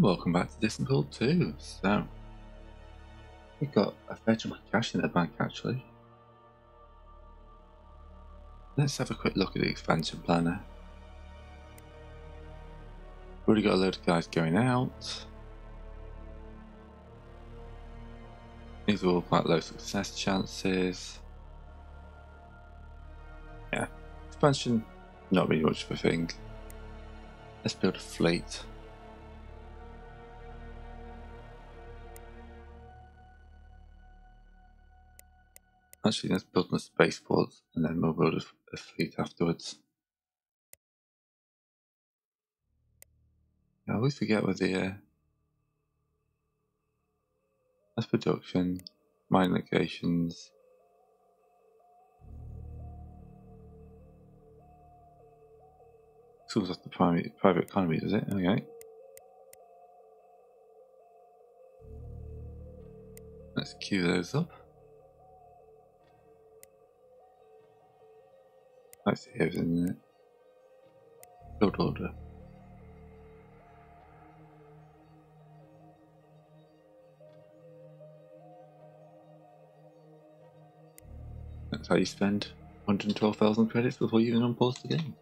welcome back to Distant Worlds 2. So, we've got a fair chunk of cash in the bank actually. Let's have a quick look at the expansion planner. Already got a load of guys going out. These are all quite low success chances. Yeah, expansion, not really much of a thing. Let's build a fleet. Actually, let's build a spaceport and then we'll build a, a fleet afterwards. I always forget where the uh, that's production, mine locations. It's almost the private private economy, does it? Okay. Let's queue those up. I see everything in it. Build order. That's how you spend 112,000 credits before you even unpause the game.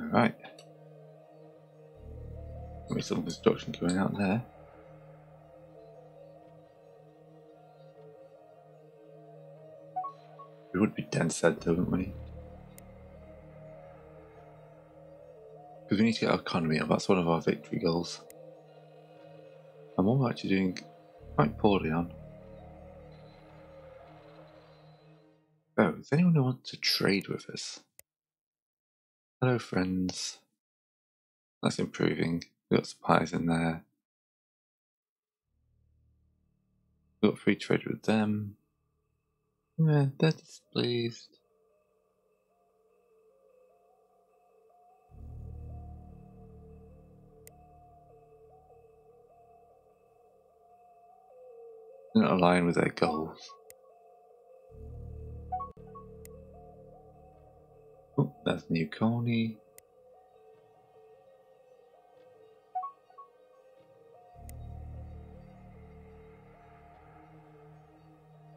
Alright. Maybe some construction going out there. We would be dense said, wouldn't we? Because we need to get our economy up. That's one of our victory goals. And one we're actually doing quite poorly on. Oh, is anyone who wants to trade with us? Hello, friends. That's improving. Got supplies in there. Got free trade with them. Yeah, they're displeased. Not aligned with their goals. Oh, that's New Coney.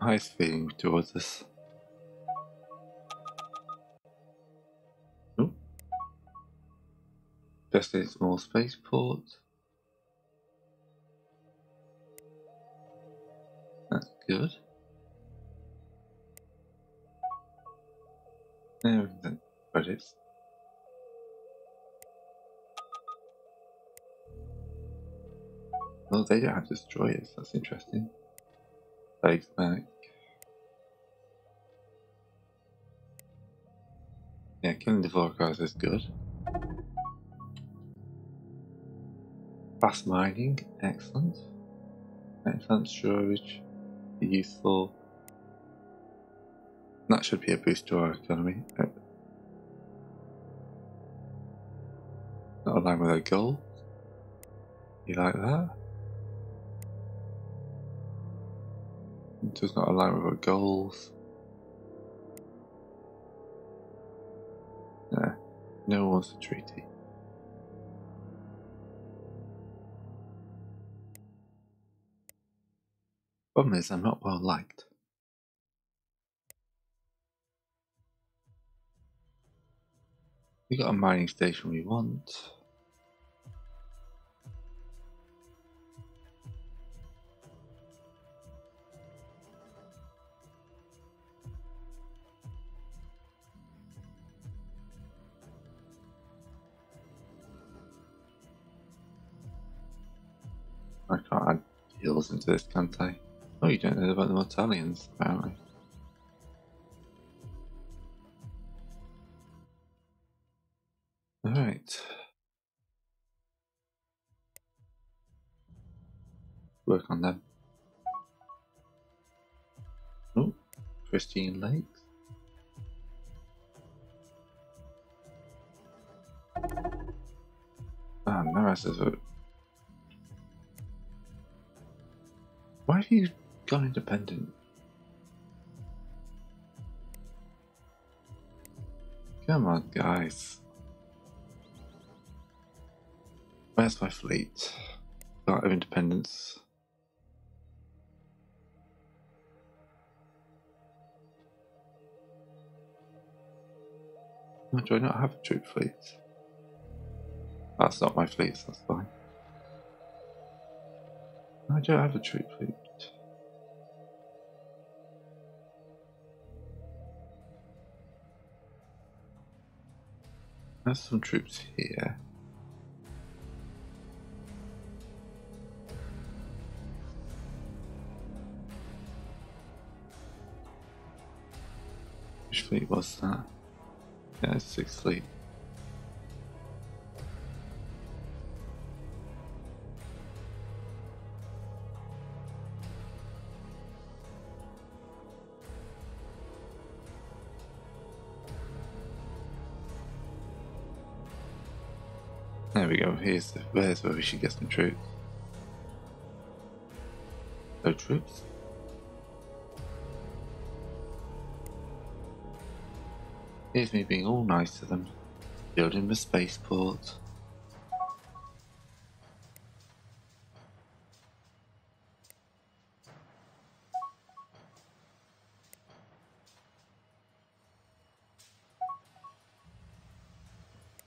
Highest feeling towards us. Oh. Just a small spaceport. That's good. Everything credits. Well, they don't have destroyers. That's interesting. Thanks, back. Yeah, killing the forecast is good. Fast mining, excellent. Excellent storage, useful. That should be a boost to our economy. Not aligned with our goal. You like that? It does not align with our goals. No one wants a treaty. Problem is, I'm not well liked. We got a mining station we want. I can't add heals into this, can't I? Oh, you don't know about the Mortalians, apparently. Alright. Work on them. Oh, Pristine Lakes. Ah, no, as a Why have you gone independent? Come on, guys. Where's my fleet? Start of independence. do I not have a troop fleet? That's not my fleet, that's fine. I don't have a troop fleet. There's some troops here. Which fleet was that? Yeah, six fleet. Here's the, where we should get some troops. No troops. Here's me being all nice to them, building the spaceport.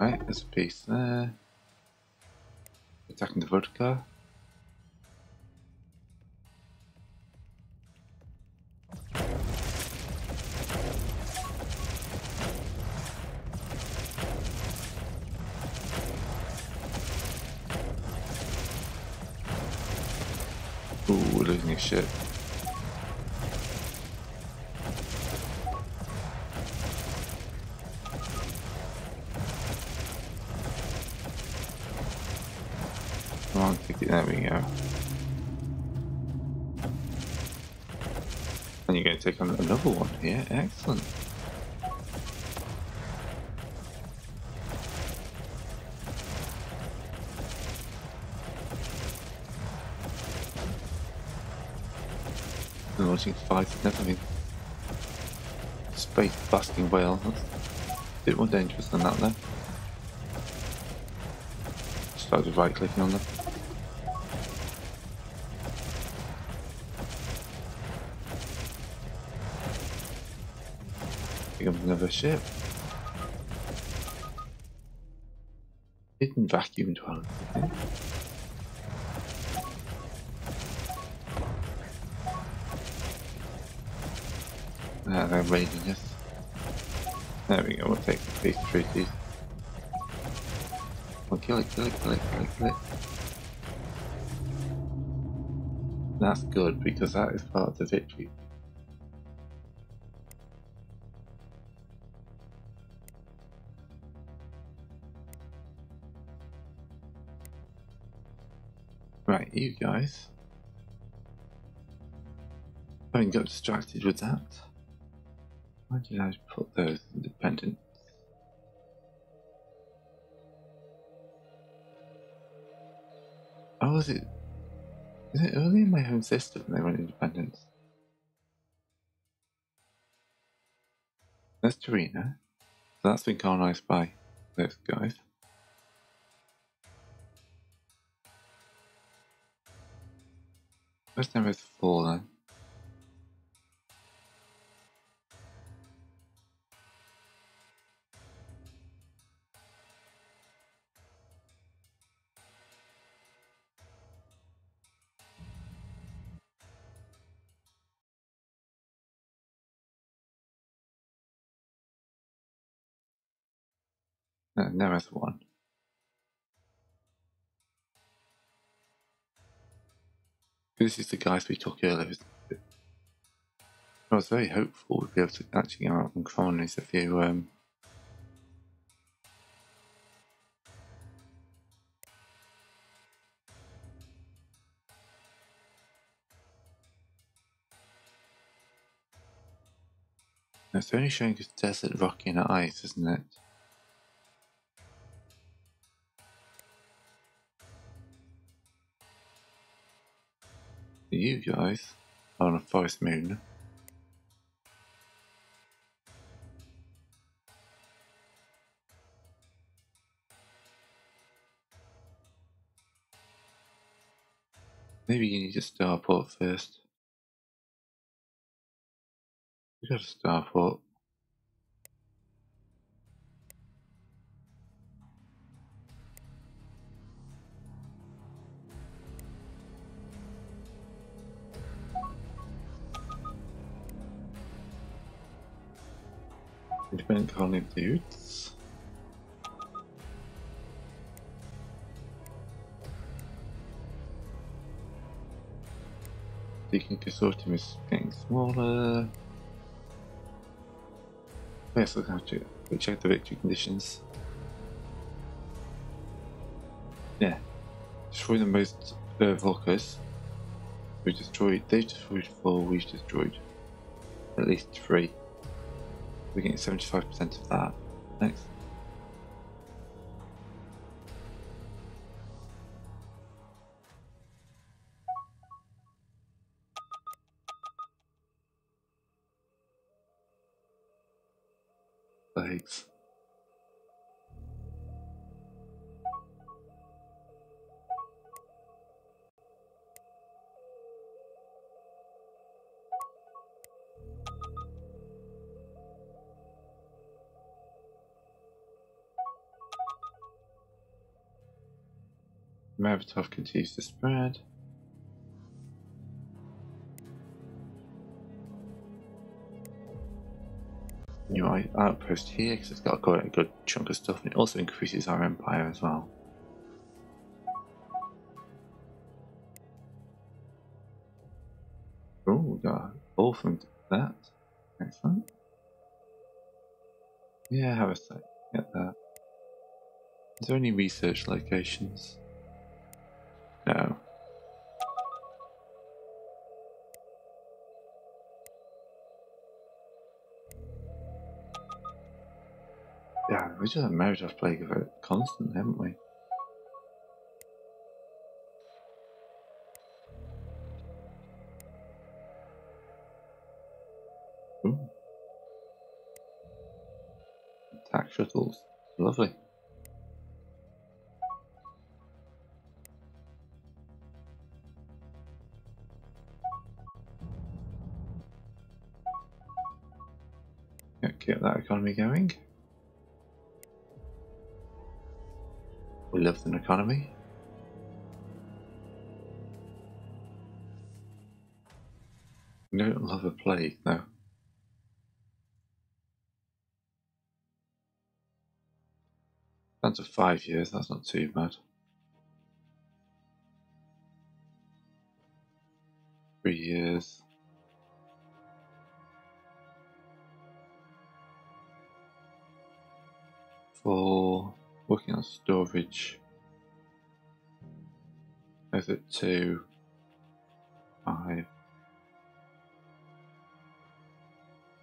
Right, there's a piece there. Attacking the vodka. Ooh, we're losing his Come on, take it. There we go. And you're going to take on another one here. Excellent. And watching fight and everything. Space busting whale. That's a bit more dangerous than that though. Started right clicking on them. Up another ship. Hidden vacuum dwelling. Okay. Ah, they're raiding us. There we go, we'll take the peace treaties. Well, kill it, kill it, kill it, kill it, kill it. That's good because that is part of the victory. You guys. Having got distracted with that. Why did I put those independent? Oh, is it? Is it early in my home system they went independent? That's Torino. So that's been colonized by those guys. Where's number four then? Nereth one. This is the guys we took earlier. I was very hopeful we'd be able to actually go out and colonize a few um, It's only showing us desert, rocky, and ice, isn't it? You guys on a forest moon. Maybe you need a starport first. You got a starport. Independent colony dudes. Deacon consortium is getting smaller. Yes, I'll have to check the victory conditions. Yeah. Destroy the most uh, Volkers. We destroyed, they've destroyed four, we've destroyed at least three. We're getting 75% of that. Next. Thanks. Mavatov continues to spread. New outpost here because it's got quite a good chunk of stuff and it also increases our empire as well. Oh, we got all from that. Excellent. Yeah, have a sec. Get that. Is there any research locations? We just have marriage off plague of it constantly, haven't we? Ooh. Attack shuttles. Lovely. Get that economy going. We love an economy. We don't love a plague, though. Down to five years, that's not too bad. Storage. Is it two, five?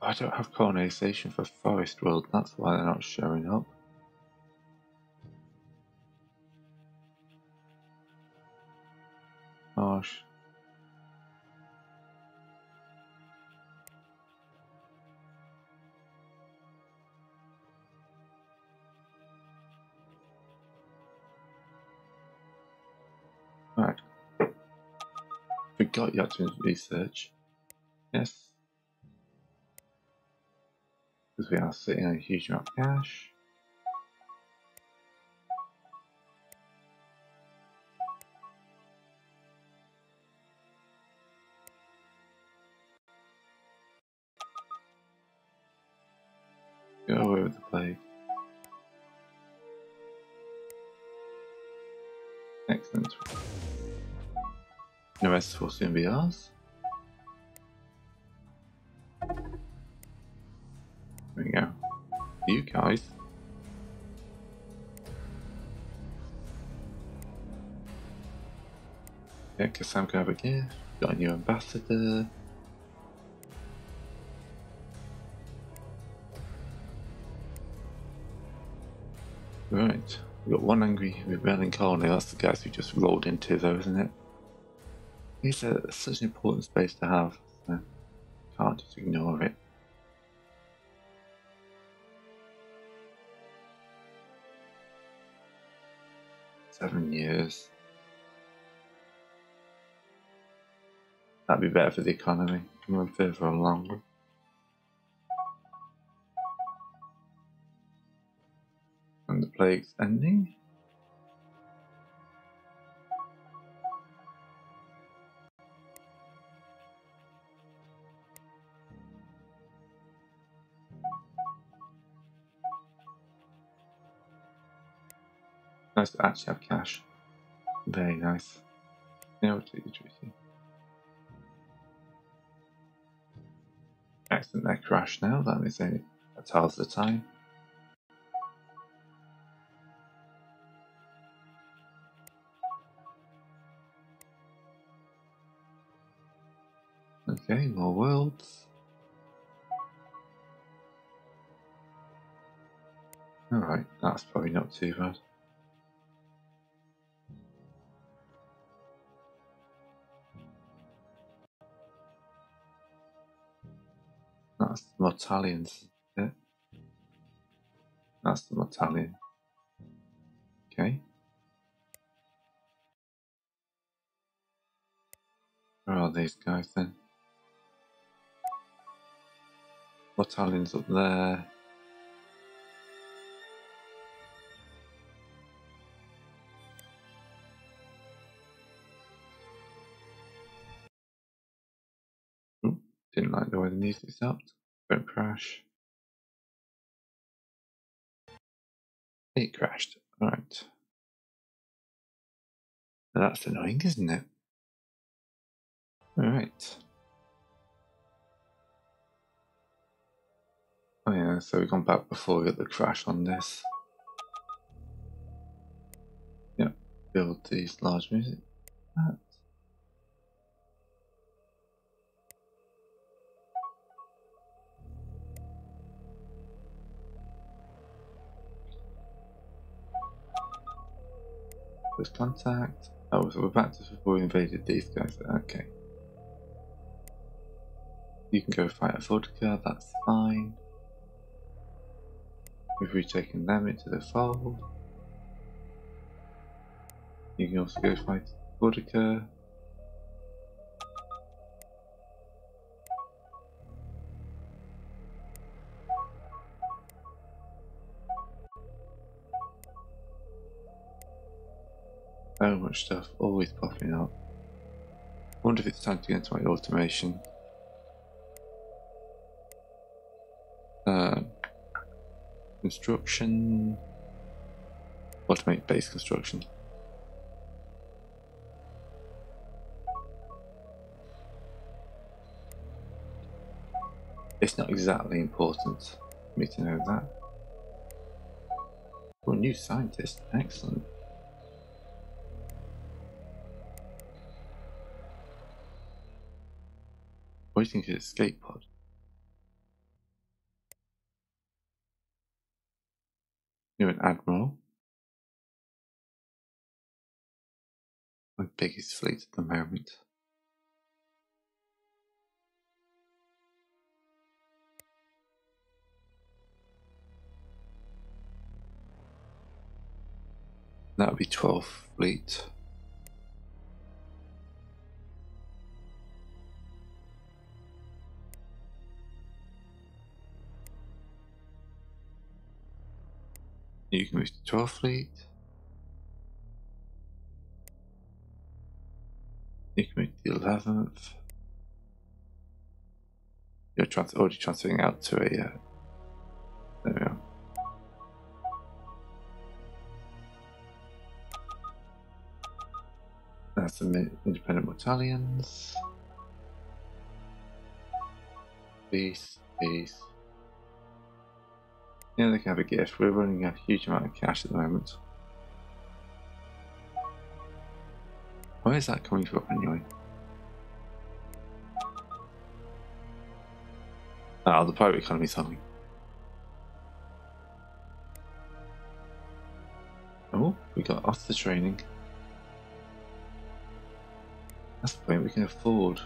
I don't have colonization for Forest World, that's why they're not showing up. Gosh. Forgot you had to research. Yes. Because we are sitting on a huge amount of cash. Go away with the plague. Excellent. The rest will soon be ours. There we go. You guys. Yeah, Kassam can have a. Got a new ambassador. Right, we've got one angry rebelling colony. That's the guys we just rolled into, though, isn't it? It's a, such an important space to have, so can't just ignore it. Seven years. That'd be better for the economy. Can run further along. And the plague's ending. Nice to actually have cash. Very nice. Now to the Tracy. Excellent, crash now. That means they that's half the time. Okay, more worlds. Alright, that's probably not too bad. Mortalians. Yeah. That's the Mortalian. Okay. Where are these guys then? Mortalians up there. Hmm, didn't like the way the music stopped. Don't crash. It crashed. Alright. That's annoying, isn't it? Alright. Oh yeah, so we've gone back before we get the crash on this. Yep, build these large music. Ah. Close contact. Oh, so we're back to before we invaded these guys. Okay. You can go fight a Vodka, that's fine. We've retaken them into the fold. You can also go fight Vodka. So much stuff always popping up. wonder if it's time to get into my automation. Uh, construction. Automate base construction. It's not exactly important for me to know that. Oh, new scientist. Excellent. Waiting for escape pod. You're an admiral. My biggest fleet at the moment. That would be 12 fleet. You can move to 12 fleet. You can move to the 11th. You're trans already transferring out to a. Uh, there we go. That's the independent battalions. Peace, peace. Yeah, they can have a gift. We're running a huge amount of cash at the moment. Where is that coming from anyway? Ah, oh, the private economy something. Oh, we got off the training. That's the point. We can afford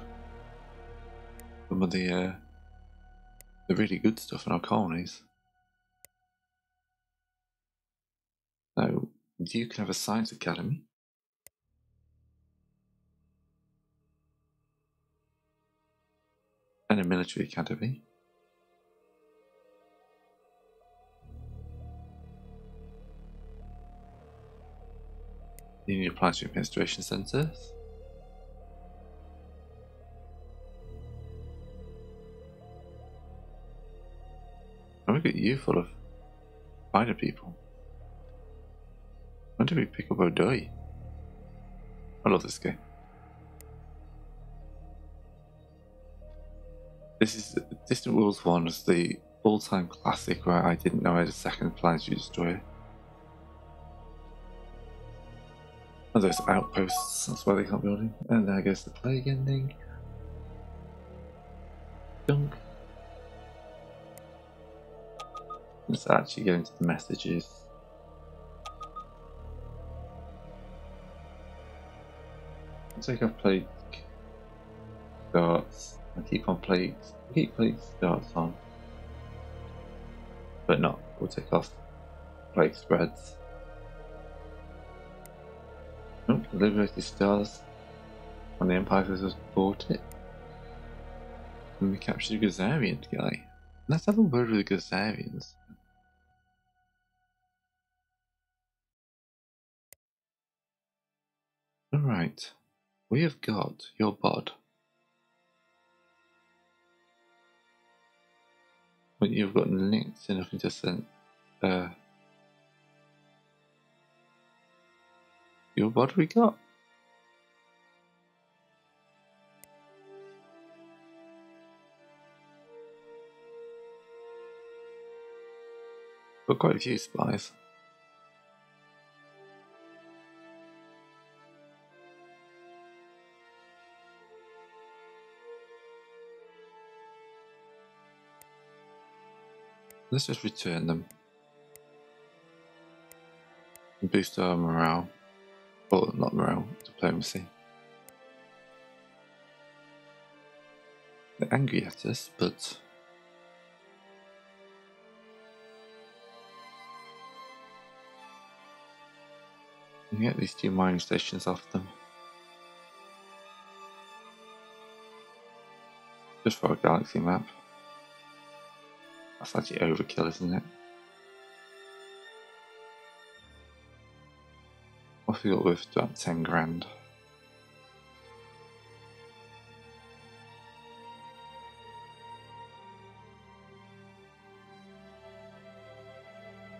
some of the uh, the really good stuff in our colonies. You can have a science academy. And a military academy. You need to apply to administration centres. And look at you full of fighter people. When did we pick up Odoi? I love this game. This is Distant Worlds 1 was the all-time classic where I didn't know I had a second planetary destroyer. Oh, those outposts, that's why they can't build it. And there goes the plague ending. Dunk. Let's actually get into the messages. Take off plague starts and keep on plague keep plague starts on. But not, we'll take off plague spreads. Oh, Liberated Stars on the Empire has bought it. And we captured the Gazarian guy. Let's have a word with the Gazarians. Alright, we have got your bod. But you've got links enough into send uh your bod we got. Got quite a few spies. Let's just return them. Boost our morale. Well, not morale, diplomacy. They're angry at us, but... Get these two mining stations off them. Just for a galaxy map. That's actually overkill, isn't it? I feel worth about 10 grand.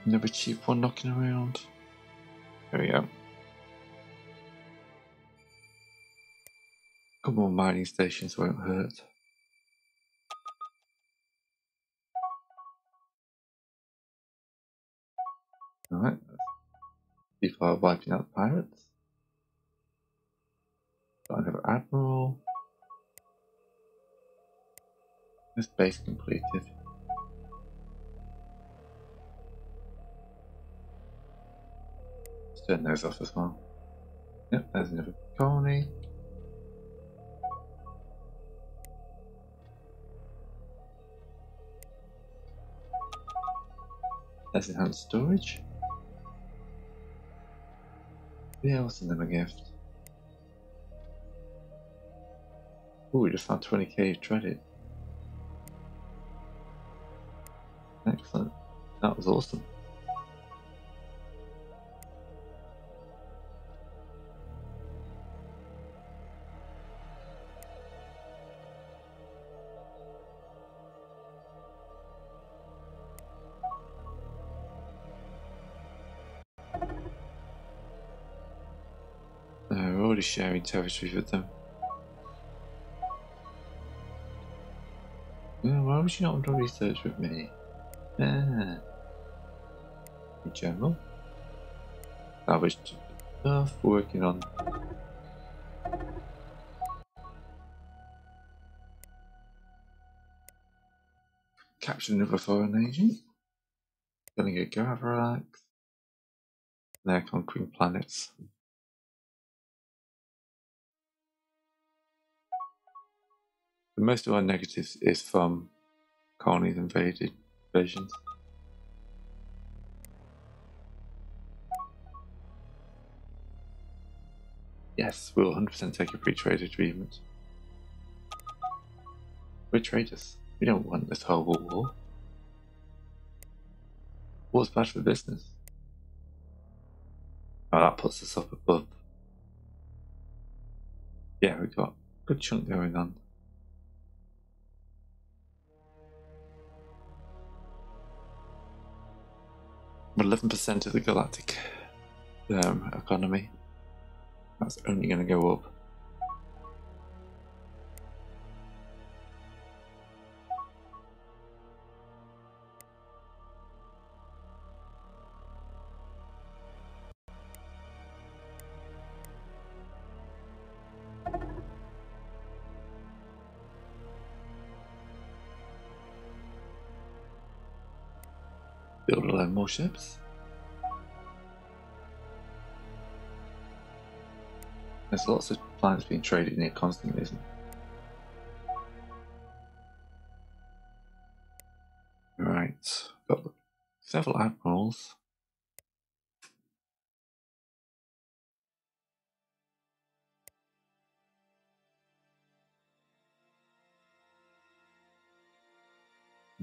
Another cheap one knocking around. There we go. A Couple more mining stations won't hurt. Alright. Are wiping out the pirates. Got another admiral. This base completed. Turn those off as well. Yep, there's another colony. There's enhanced storage. Yeah, what's a gift? Oh, we just found 20k credit. Excellent. That was awesome. Sharing territory with them. Why would you not want to research with me? Ah. In general. I was stuff working on. Capture another foreign agent. Killing a Gavarax. They're conquering planets. Most of our negatives is from colonies invaded invasions. Yes, we'll 100% take a free trade agreement. We're traders. We don't want this horrible war. War's bad for business. Oh, that puts us up above. Yeah, we've got a good chunk going on. Eleven percent of the galactic um, economy. That's only going to go up. Build a lot more ships. There's lots of planets being traded near constantly, isn't there? Right, got several admirals.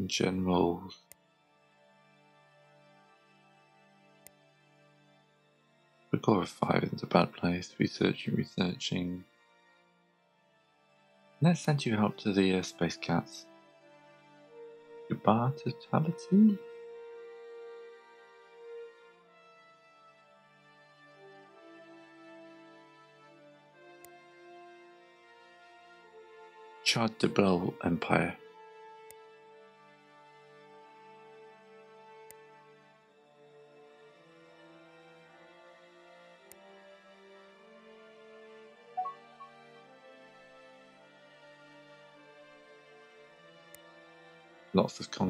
Generals. Agora 5 isn't a bad place. Researching, researching. Let's send you out to the uh, Space Cats. Goodbye, totality? Chad de Bell Empire.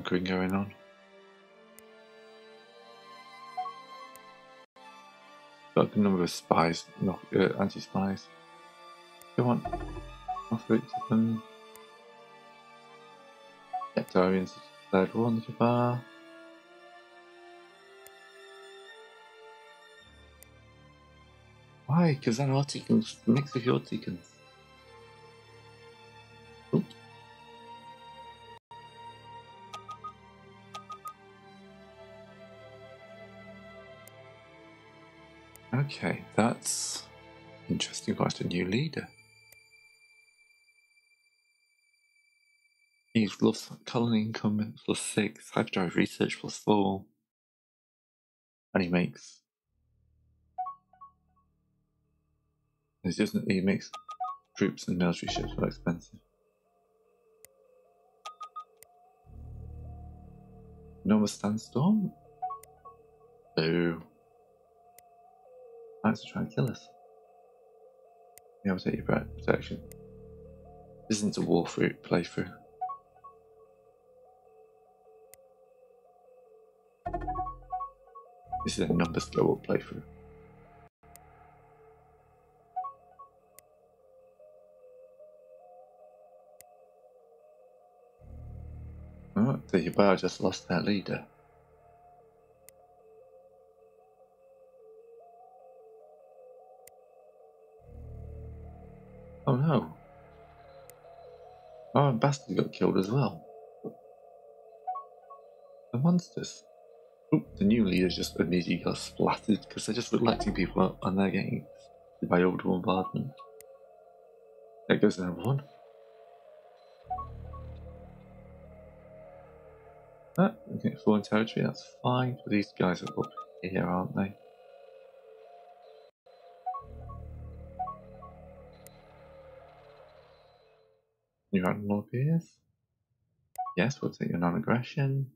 Conquering going on. Got a number of spies, not uh, anti-spies. Come on, offer it to them. Sectarians declared war on the Jabbar. Why? Because they're Orticans, mix with your Orticans. Okay, that's interesting. Quite a new leader. He's loves colony income plus six, hyperdrive research plus four, and he makes. He doesn't. He makes troops and military ships more expensive. Nova Sandstorm? Boo. Plans to try and kill us. Yeah, I'll take your protection. This isn't a war fruit playthrough. This is a numbers go up playthrough. Oh, the Yubar just lost their leader. Our ambassador got killed as well. The monsters. Oop, the new leaders just immediately got splattered because they're just electing people and they're getting by old bombardment. There goes another one. Ah, okay, foreign territory, that's fine. But these guys are up here, aren't they? Animal appears. Yes, we'll take your non-aggression.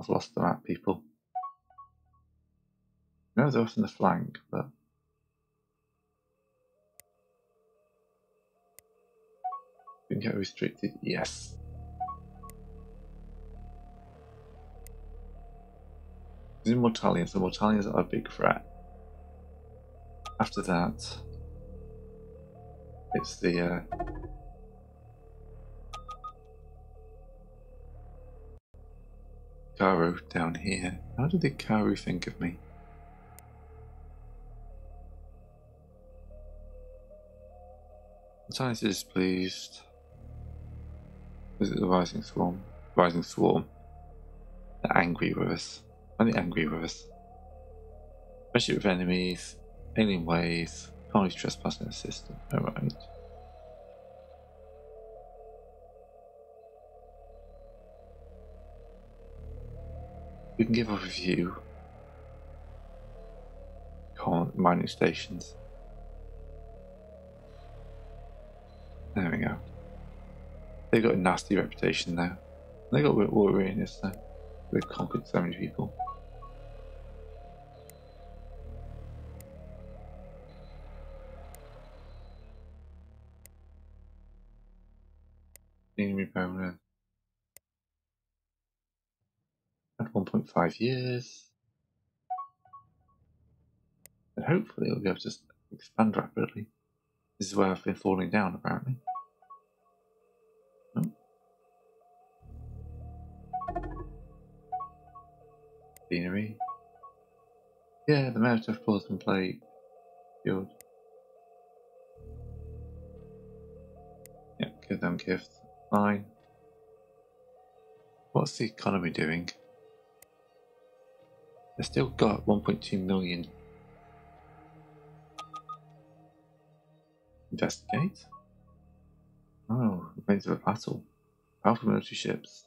I've lost the map, people. No, they're off in the flank, but... We can get restricted, yes. The Mortalians, the Mortalians are a big threat. After that, It's the uh, Karu down here. How did the Karu think of me? Science is pleased. Visit the Rising Swarm. Rising Swarm. They're angry with us. Only angry with us. Especially with enemies, alien ways, can't use trespassing the system. Alright. We can give a few mining stations. There we go. They got a nasty reputation now. They got Wolverines now. They've conquered so many people. Bonus. At 1.5 years. And hopefully it'll be able to expand rapidly. This is where I've been falling down apparently. Scenery. Yeah, the Molotov Portland plate field. Yeah, give them gifts. Fine. What's the economy doing? They've still got 1.2 million. Investigate? Oh, remains of a battle. Powerful military ships.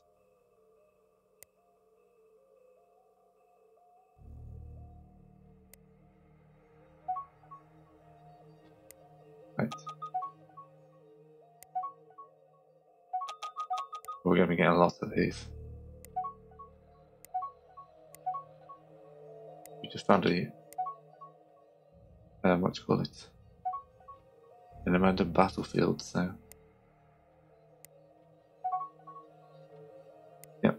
We're going to getting a lot of these. We just found a, um, what do you call it? An abandoned battlefield, so. Yep,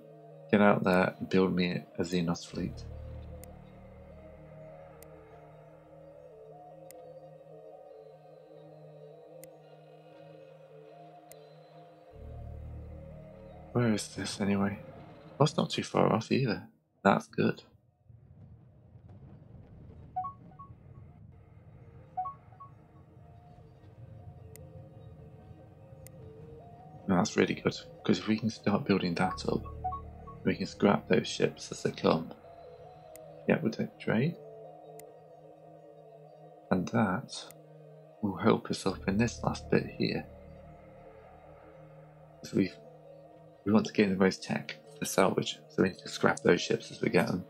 get out there and build me a Xenos fleet. Where is this anyway? Well, it's not too far off either. That's good. that's really good because if we can start building that up, we can scrap those ships as they come. Yeah, we'll take trade. And that will help us up in this last bit here. So we've we want to gain the most tech for salvage, so we need to scrap those ships as we get them.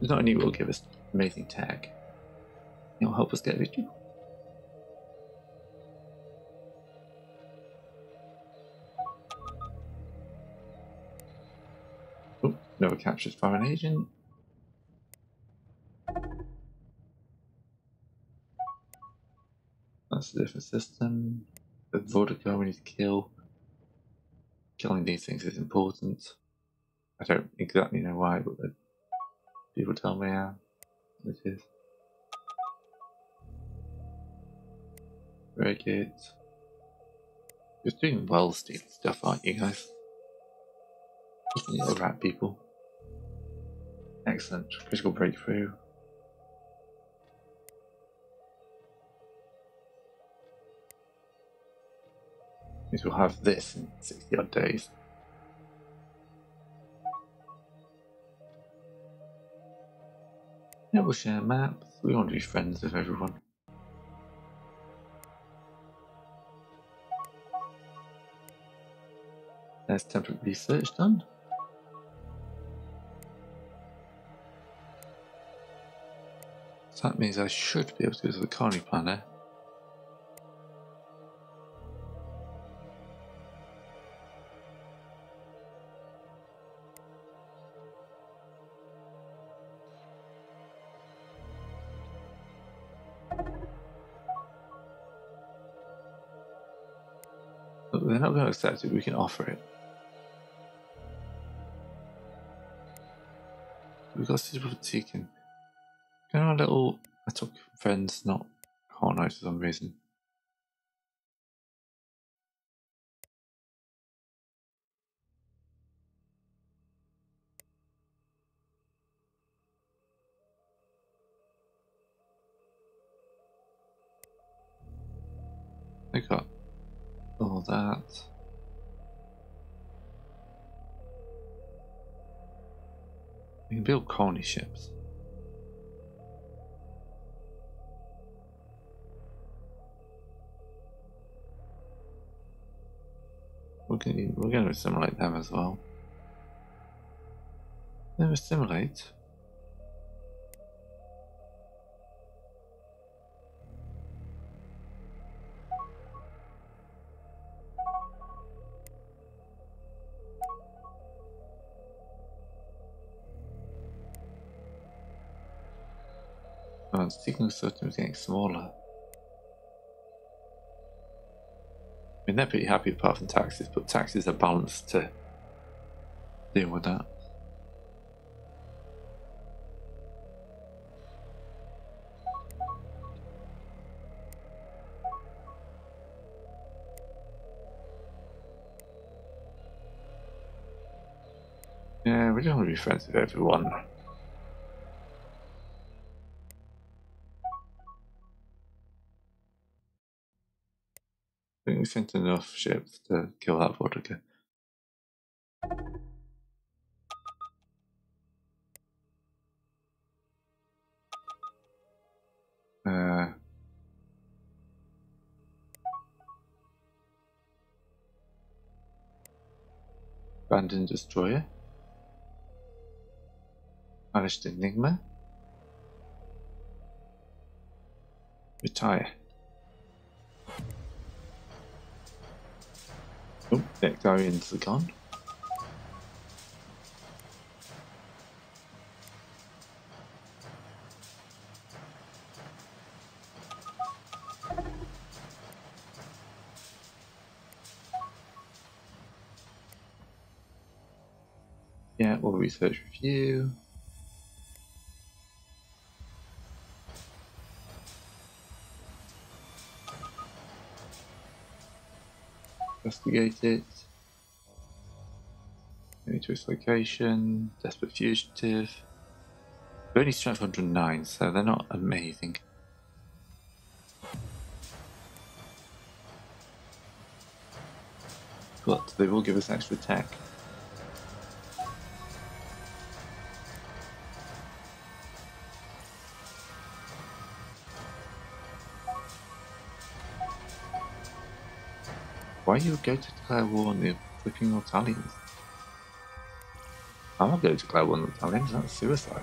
Not only will give us amazing tech, it will help us get rich people. Oh, never captured foreign agent. That's a different system. The Vodka we need to kill killing these things is important. I don't exactly know why, but people tell me how it is. Very good. You're doing well stealing stuff, aren't you guys? Little rat people. Excellent. Critical breakthrough. Means we'll have this in 60 odd days. Yeah, we'll share maps. We want to be friends with everyone. There's temperate research done. So that means I should be able to go to the colony planner not going to accept it, we can offer it. We've got suitable Tikin. Can our little Atuuk friends, not colonized for some reason. Can build colony ships. We're gonna, we're going to assimilate them as well. Then assimilate. The signal system is getting smaller. I mean, they're pretty happy apart from taxes, but taxes are balanced to deal with that. Yeah, we don't want to be friends with everyone. We sent enough ships to kill that vodka. Uh, abandoned destroyer. Vanished enigma. Retire. Oh, Nectarians the gone. Yeah, we'll research review. Investigate it. Maybe to its location. Desperate fugitive. They're only strength 109, so they're not amazing. But they will give us extra tech. Why you go to declare war on the flipping Italians? I'm not going to declare war on the Italians, that's suicide.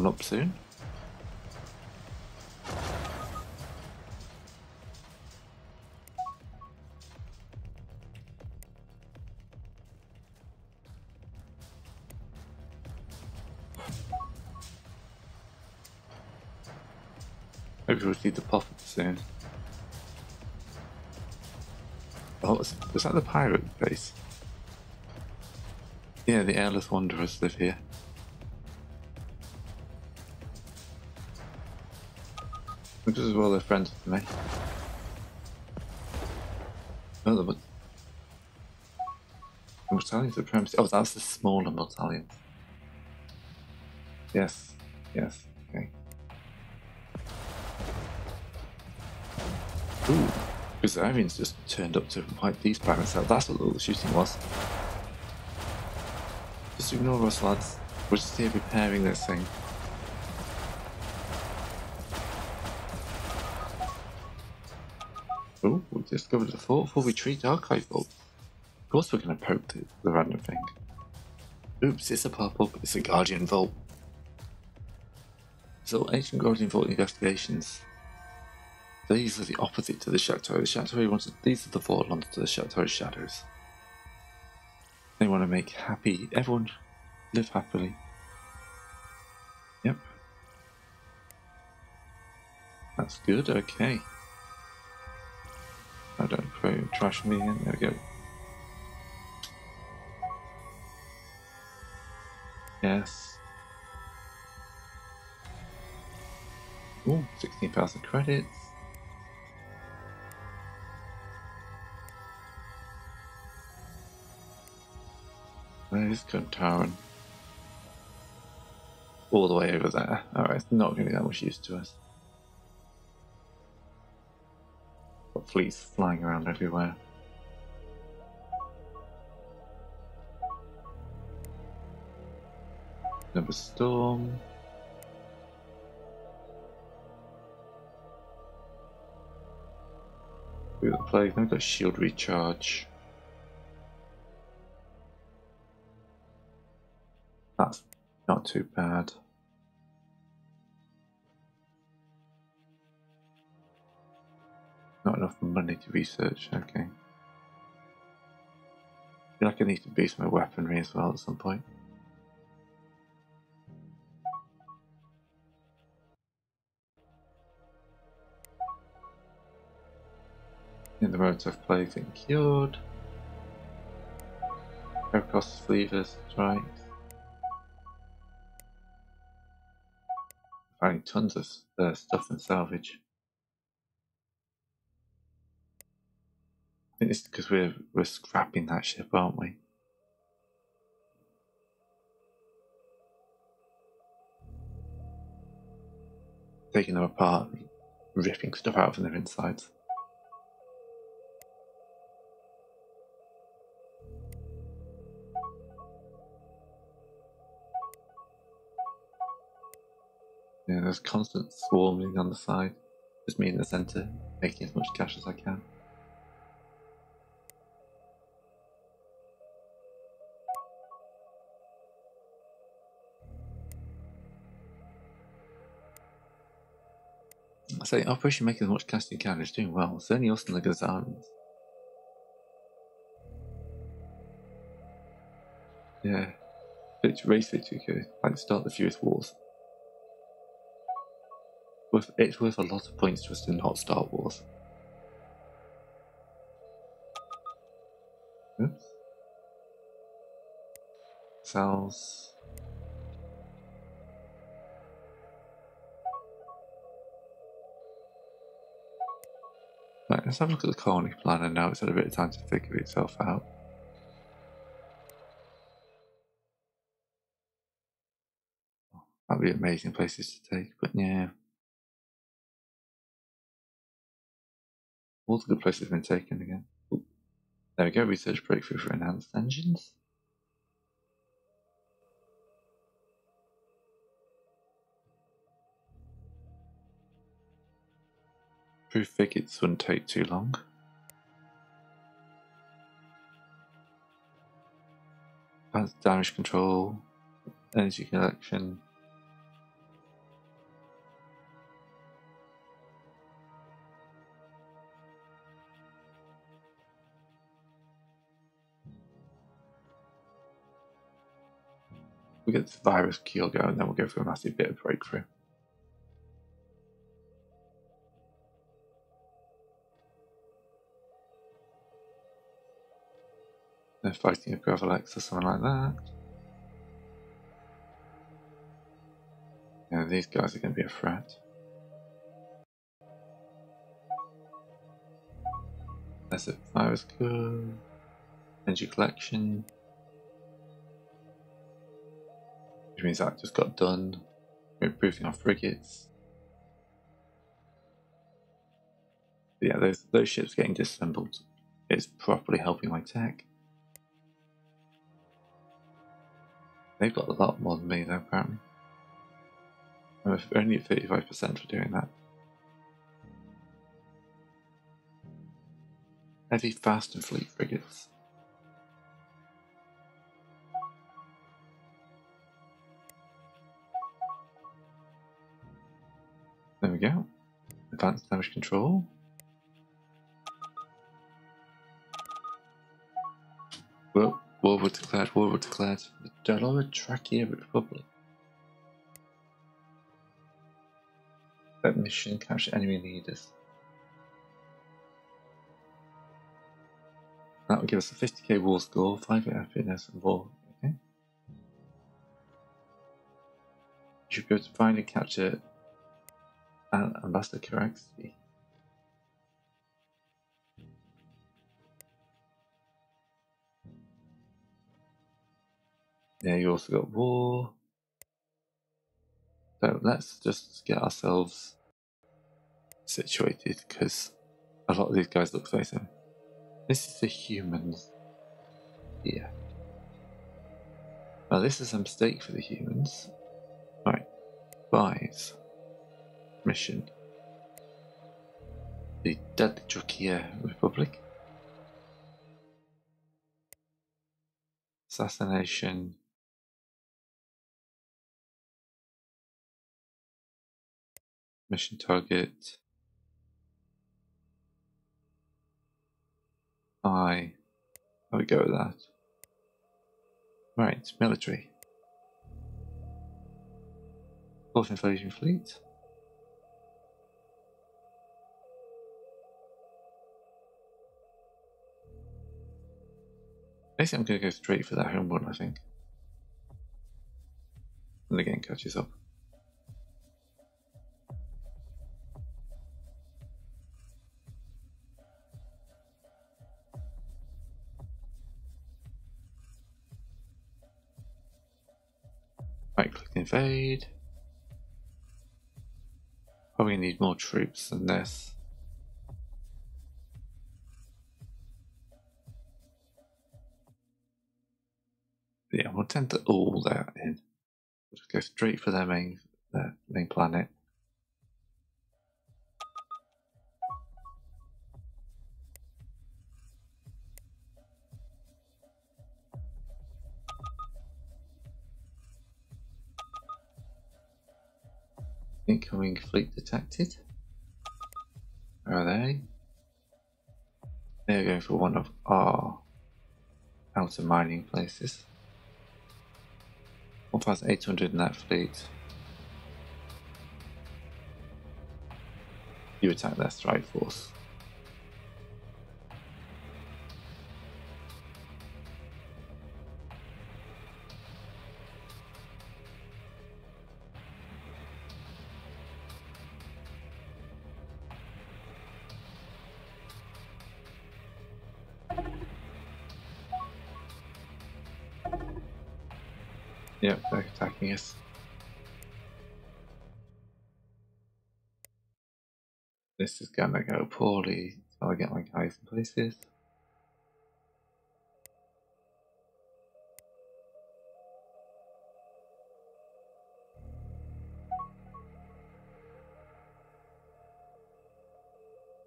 One up soon. Maybe we'll see the up soon. Oh, was that the pirate base? Yeah, the airless wanderers live here. Because as well they're friends with me. Oh, the Mortalen supremacy. Oh, that's the smaller Mortalen. Yes, yes, okay. Ooh, because the Arians just turned up to wipe these pirates out. That's what all the shooting was. Just ignore us, lads. We're just here repairing this thing. Discovered a thoughtful retreat archive vault. Of course we're going to poke the, the random thing. Oops, it's a pop-up. It's a Guardian Vault. So ancient Guardian Vault investigations. These are the opposite to the Shakturi. The Shakturi wanted these are the Vorlons to the Shakturi Shadows. They want to make happy everyone live happily. Yep. That's good, okay. I don't throw trash me in. There we go. Yes. Ooh, 16,000 credits. Where's Kuntaran? All the way over there. Alright, it's not going to be that much use to us. Got fleets flying around everywhere. Another storm. We got plague, then we've got shield recharge. That's not too bad. Not enough money to research, okay. I feel like I need to boost my weaponry as well at some point. In the roads of plague and cured. Across fleavers, strikes. Finding tons of uh, stuff and salvage. Think it's because we're we're scrapping that ship, aren't we? Taking them apart, ripping stuff out from their insides. Yeah, there's constant swarming on the side. Just me in the centre, making as much cash as I can. I say oh, Operation Making as much cash as you can is doing well. It's only us and the Gazarans. Yeah. It's race victory could like start the fewest wars worth, it's worth a lot of points just in not Star Wars. Oops. Cells. Right, let's have a look at the colony planner now. It's had a bit of time to figure itself out. That'd be amazing places to take, but yeah. All the good places have been taken again. There we go, research breakthrough for enhanced engines. Proof frigates wouldn't take too long. Advanced damage control, energy collection, we get this virus cure going, then we'll go for a massive bit of breakthrough. They're fighting a Gravelex or something like that. Yeah, these guys are going to be a threat. That's it. Virus cure. Energy collection. which means that just got done. We're improving our frigates. But yeah, those those ships getting disassembled is properly helping my tech. They've got a lot more than me though, apparently. I'm only at 35% for doing that. Heavy, fast and fleet frigates. There we go. Advanced damage control. Well, war was declared, war was declared. The Doloratrachia Republic. That mission capture enemy leaders. That will give us a 50k war score, 5 happiness, and 4. Okay. You should be able to find and capture an Ambassador Karaxi. Yeah, you also got war. So let's just get ourselves situated because a lot of these guys look the same. This is the humans here. Now this is a mistake for the humans. Right, buys mission. The Dadjukia Republic. Assassination Mission target. I. How we go with that? Right, military. Fourth Invasion Fleet. Basically, I'm going to go straight for that home run, I think. And again, catches up. Invade. Probably need more troops than this. Yeah, we'll tend to all that in. Just go straight for their main their main planet. Incoming fleet detected. Where are they? They're going for one of our outer mining places. 1,800 in that fleet. You attack their strike force. This is gonna go poorly until I get my guys in places.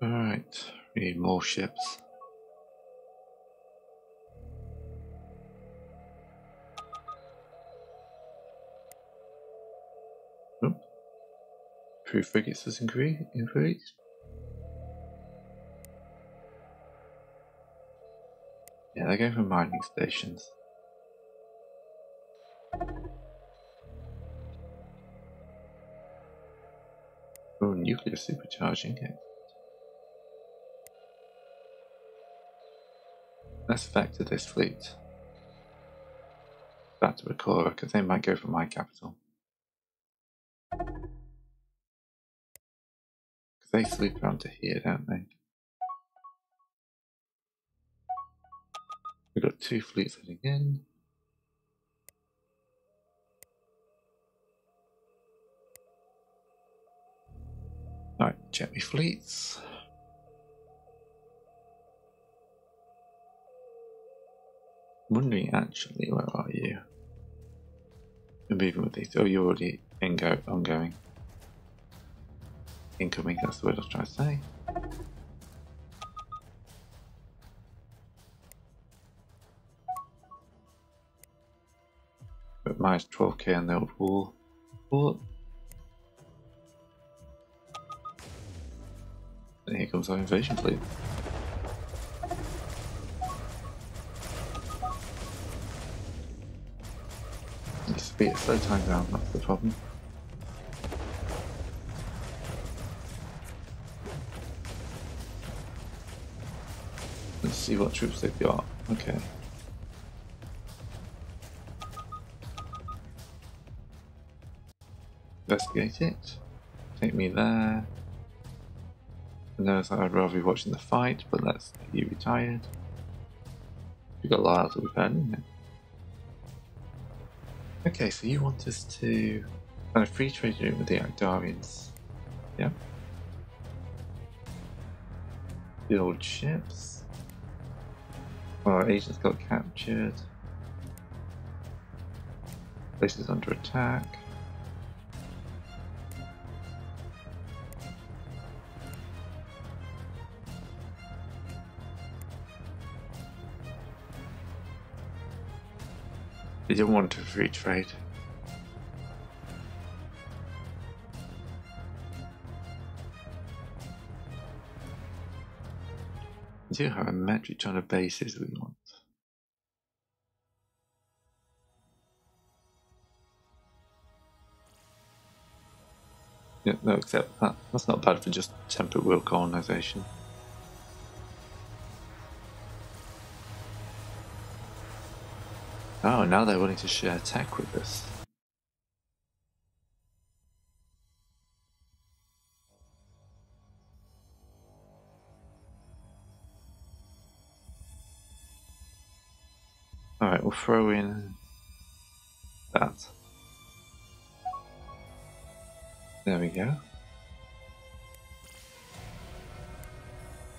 Alright, we need more ships. Crew frigates has increased. Yeah, they're going for mining stations. Oh, nuclear supercharging. it. Let's vector this fleet back to Rakora because they might go for my capital. they sleep around to here, don't they? We've got two fleets heading in. Alright, check my fleets. I'm wondering actually, where are you? You're moving with these. Oh, you're already in go ongoing. Incoming, that's the word I was trying to say. Minus 12k on the old wall. What? And here comes our invasion fleet. Needs to be a time down, that's the problem. Let's see what troops they've got. Okay. Investigate it. Take me there. I No, I'd rather be watching the fight, but let's get you retired. We've got loyalty with Ben. Okay, so you want us to kind a free trade room with the Ackdarians. Yeah. Build ships. Well, our agents got captured. Places under attack. They don't want to free trade. We do have a metric ton of bases we want. Yeah, no, except that. That's not bad for just temperate world colonization. Oh, now they're willing to share tech with us. Alright, we'll throw in that. There we go.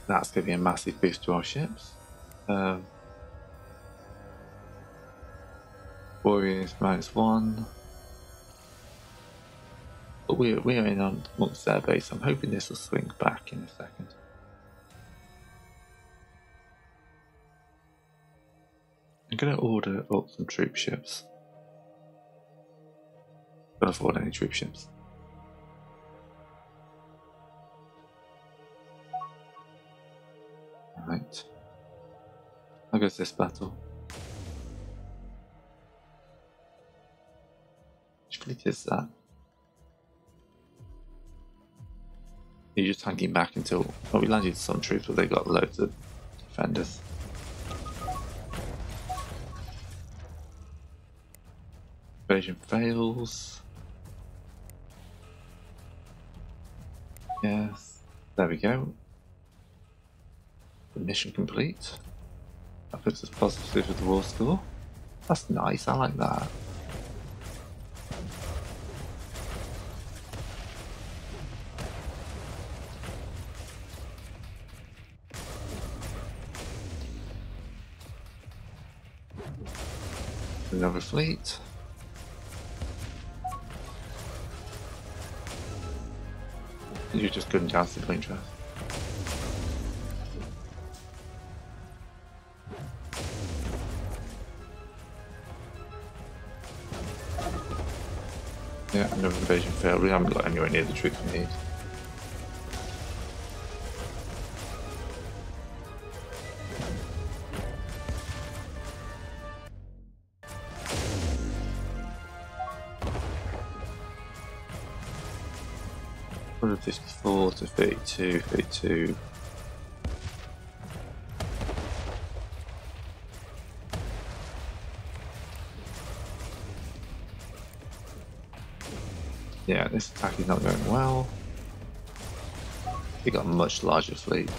That's going to be a massive boost to our ships. Um, Warriors minus one. But we're, we're in on amongst their base. I'm hoping this will swing back in a second. I'm going to order up some troop ships. Can't afford any troop ships. Right. How goes this battle? Which is that? You're just hanging back until well, we landed some troops, but they got loads of defenders. Invasion fails. Yes, there we go. Mission complete. That puts us positive with the war score. That's nice, I like that. Fleet. You just couldn't chance the plane trust. Yeah, another invasion failed. We haven't got anywhere near the troops we need. What are 54 to 32, 32. Yeah, this attack is not going well. They got a much larger fleet.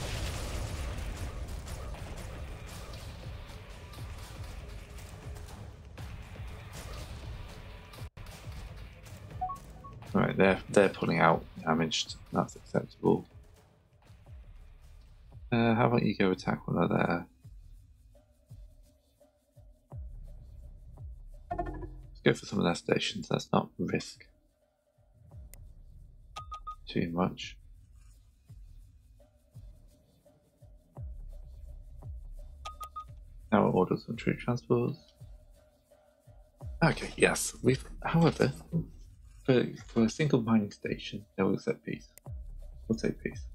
Right, they're they're pulling out damaged. That's acceptable. Uh, how about you go attack one of their? Let's go for some of their stations. That's not risk too much. Now we'll order some troop transports. Okay, yes, we've. However, for for a single mining station, they will accept peace. We'll take peace.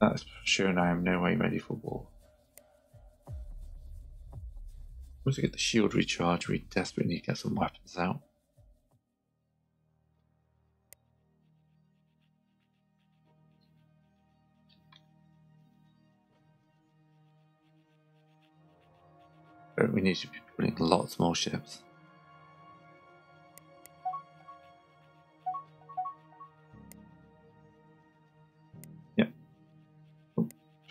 That's sure, and I am no way ready for war. Once we get the shield recharged, we desperately need to get some weapons out. We need to be putting lots more ships.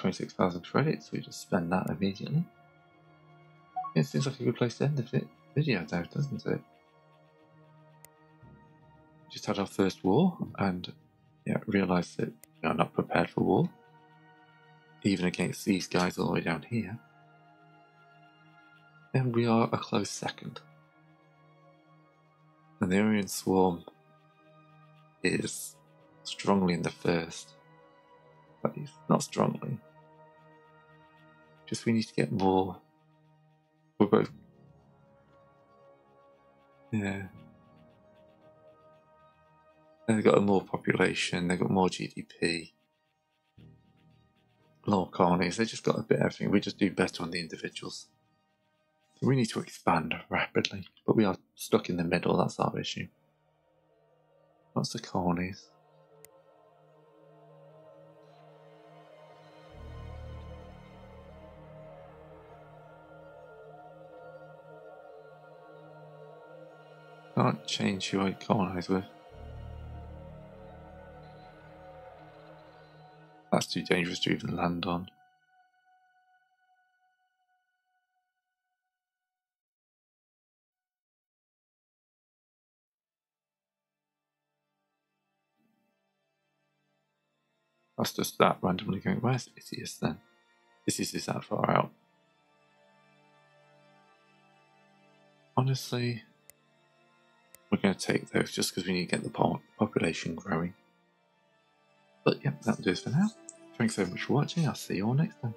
26,000 credits, we just spend that immediately. It seems like a good place to end the video though, doesn't it? Just had our first war and yeah, realised that we are not prepared for war. Even against these guys all the way down here. And we are a close second. And the Aryan Swarm is strongly in the first. But not strongly. Just we need to get more we're both. Yeah. They've got a more population, they've got more GDP, more colonies, they just got a bit of everything. We just do better on the individuals. We need to expand rapidly, but we are stuck in the middle, that's our issue. What's the colonies? Can't change who I colonize with. That's too dangerous to even land on. That's just that randomly going, where's Isius then? Isius is that far out. Honestly, we're going to take those just because we need to get the population growing. But yeah, that'll do it for now. Thanks so much for watching. I'll see you all next time.